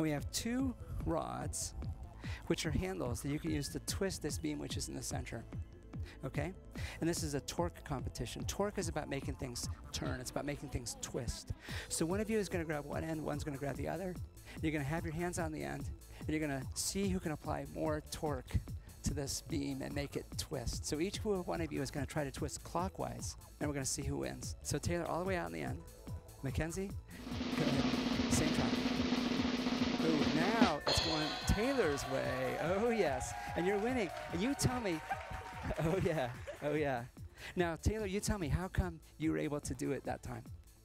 And we have two rods, which are handles that you can use to twist this beam, which is in the center. Okay? And this is a torque competition. Torque is about making things turn, it's about making things twist. So one of you is going to grab one end, one's going to grab the other. You're going to have your hands on the end, and you're going to see who can apply more torque to this beam and make it twist. So each one of you is going to try to twist clockwise, and we're going to see who wins. So Taylor, all the way out in the end. McKenzie, go ahead. Same time. Ooh, now it's going Taylor's way. Oh, yes. And you're winning. And you tell me, oh, yeah, oh, yeah. Now, Taylor, you tell me, how come you were able to do it that time?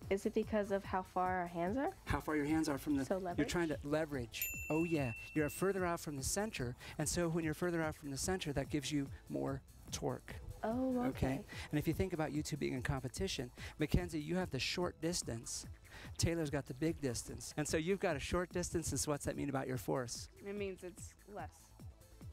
Is it because of how far our hands are? How far your hands are from the. So leverage? You're trying to leverage. Oh yeah, you're further out from the center, and so when you're further out from the center, that gives you more torque. Oh, okay. And if you think about you two being in competition, McKenzie, you have the short distance. Taylor's got the big distance, and so you've got a short distance. And so what's that mean about your force? It means it's less.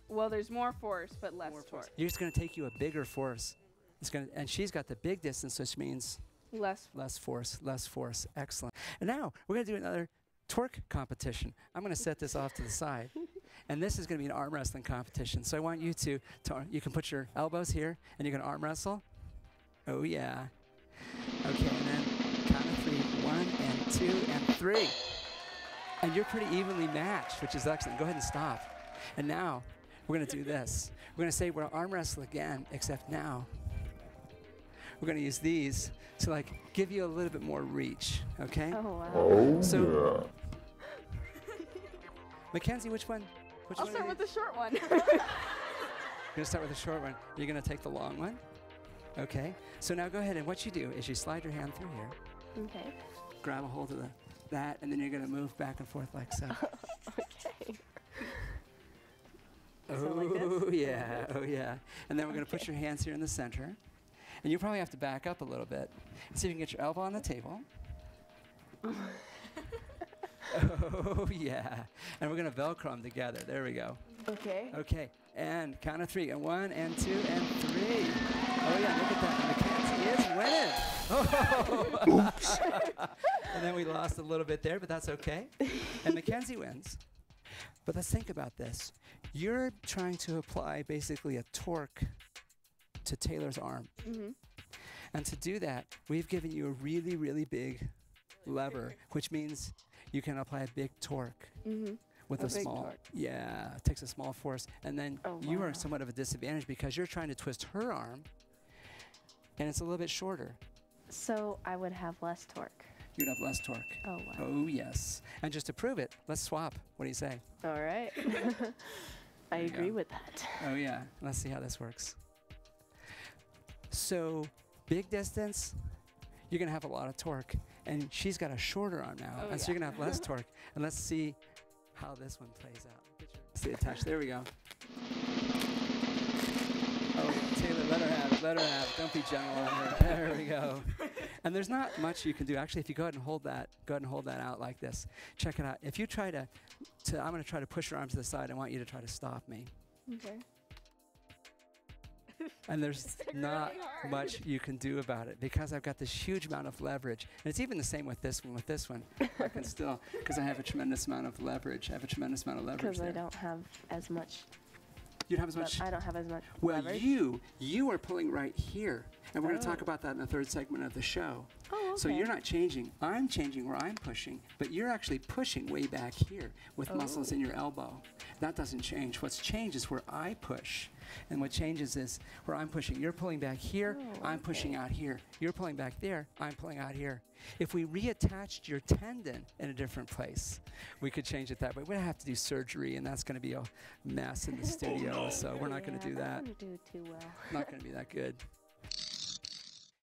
Well, there's more force, but less torque. You're just going to take you a bigger force. It's going to, and she's got the big distance, which means Less. less force, less force. Excellent. And now we're going to do another torque competition. I'm going to set this off to the side. And this is going to be an arm wrestling competition. So I want you to, to you can put your elbows here and you can arm wrestle. Oh, yeah. Okay, and then count of three. One and two and three. And you're pretty evenly matched, which is excellent. Go ahead and stop. And now we're going to do this. We're going to say we're arm wrestle again, except now we're going to use these to like give you a little bit more reach, okay? Oh, wow. Oh, So- McKenzie, which one? Which I'll one start with you? the short one. You're going to start with the short one. You're going to take the long one. Okay. So now go ahead and what you do is you slide your hand through here, Okay. grab a hold of the that, and then you're going to move back and forth like so. Okay. Oh like yeah, oh yeah. And then we're going to put your hands here in the center. And you probably have to back up a little bit. See if you can get your elbow on the table. oh yeah. And we're going to Velcro them together. There we go. Okay. Okay. And count of three. And one and two and three. Oh yeah, look at that. McKenzie is winning. Oh. Oops. and then we lost a little bit there, but that's okay. And McKenzie wins. But let's think about this. You're trying to apply basically a torque to Taylor's arm. Mm -hmm. And to do that, we've given you a really, really big lever, which means you can apply a big torque hmm with A a, small torque. yeah it takes a small force and then Oh, you wow. are somewhat of a disadvantage because you're trying to twist her arm and it's a little bit shorter So I would have less torque. you'd have less torque Oh, wow. oh yes and just to prove it let's swap what do you say All right. I agree go. with that. oh yeah let's see how this works so big distance you're going to have a lot of torque and she's got a shorter arm now Oh, and so you're going to have less torque and let's see how this one plays out see attached there we go Oh, Taylor, let her have it. Let her have it. Don't be gentle on her. There we go. And there's not much you can do. Actually, if you go ahead and hold that, go ahead and hold that out like this. Check it out. If you try to, to I'm going to try to push your arm to the side. I want you to try to stop me. Okay. And there's not much you can do about it because I've got this huge amount of leverage. And it's even the same with this one. With this one, I can still, because I have a tremendous amount of leverage. I have a tremendous amount of leverage Because. I don't have as much. you don't have as much. I don't have as much Well, leverage. you you are pulling right here, and we're going to talk Oh. about that in the third segment of the show. Oh, So you're not changing. I'm changing where I'm pushing, but you're actually pushing way back here with oh. muscles in your elbow. That doesn't change. What's changed is where I push, and what changes is where I'm pushing. You're pulling back here. Oh, I'm pushing out here. You're pulling back there. I'm pulling out here. If we reattached your tendon in a different place, we could change it that way. We'd have to do surgery, and that's going to be a mess in the studio. So we're not going to do that wouldn't do too well. not going to be that good.